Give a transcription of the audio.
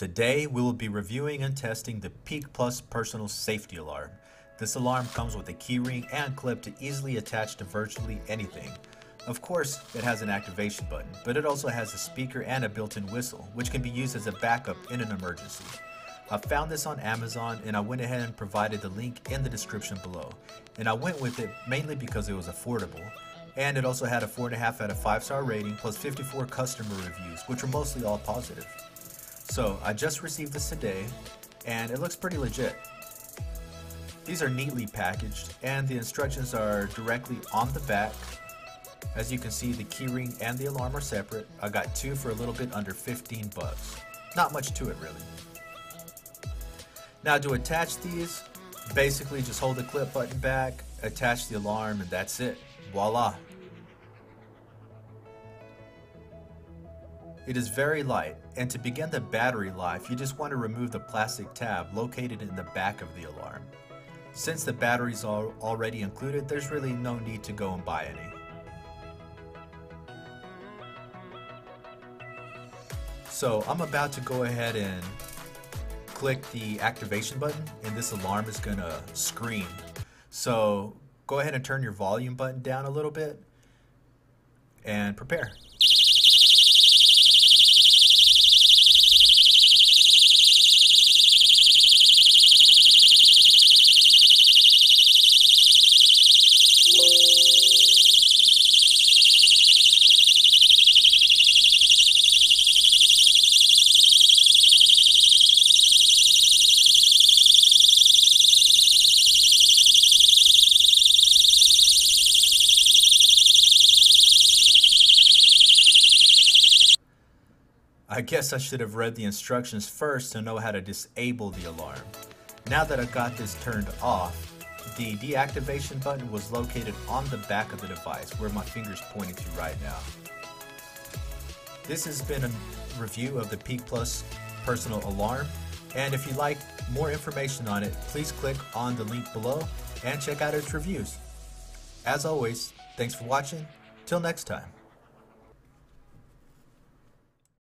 Today we will be reviewing and testing the PeakPlus personal safety alarm. This alarm comes with a keyring and clip to easily attach to virtually anything. Of course, it has an activation button, but it also has a speaker and a built-in whistle, which can be used as a backup in an emergency. I found this on Amazon and I went ahead and provided the link in the description below. And I went with it mainly because it was affordable. And it also had a 4.5 out of 5 star rating plus 54 customer reviews, which were mostly all positive. So I just received this today and it looks pretty legit. These are neatly packaged and the instructions are directly on the back. As you can see the keyring and the alarm are separate. I got two for a little bit under 15 bucks. Not much to it really. Now to attach these, basically just hold the clip button back, attach the alarm and that's it. Voila. It is very light, and to begin the battery life, you just want to remove the plastic tab located in the back of the alarm. Since the batteries are already included, there's really no need to go and buy any. So I'm about to go ahead and click the activation button and this alarm is gonna scream. So go ahead and turn your volume button down a little bit and prepare. I guess I should have read the instructions first to know how to disable the alarm. Now that I've got this turned off, the deactivation button was located on the back of the device where my finger's pointing to right now. This has been a review of the PeakPlus personal alarm and if you'd like more information on it, please click on the link below and check out its reviews. As always, thanks for watching. Till next time.